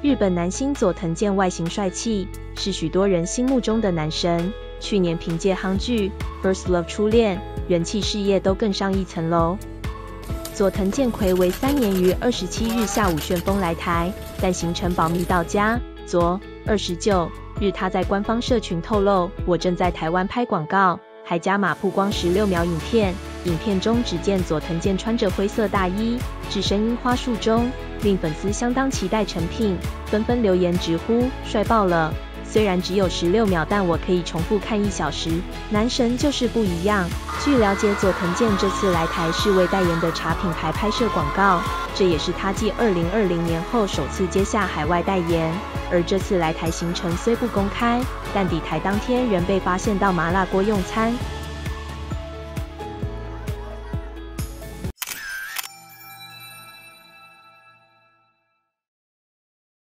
日本男星佐藤健外形帅气，是许多人心目中的男神。去年凭借夯剧《First Love》初恋，人气事业都更上一层楼。佐藤健奎为三年于二十七日下午旋风来台，但行程保密到家。昨二十九日，他在官方社群透露：“我正在台湾拍广告。”还加码曝光十六秒影片。影片中只见佐藤健穿着灰色大衣，置身樱花树中，令粉丝相当期待成品，纷纷留言直呼帅爆了。虽然只有十六秒，但我可以重复看一小时。男神就是不一样。据了解，佐藤健这次来台是为代言的茶品牌拍摄广告，这也是他继二零二零年后首次接下海外代言。而这次来台行程虽不公开，但抵台当天仍被发现到麻辣锅用餐。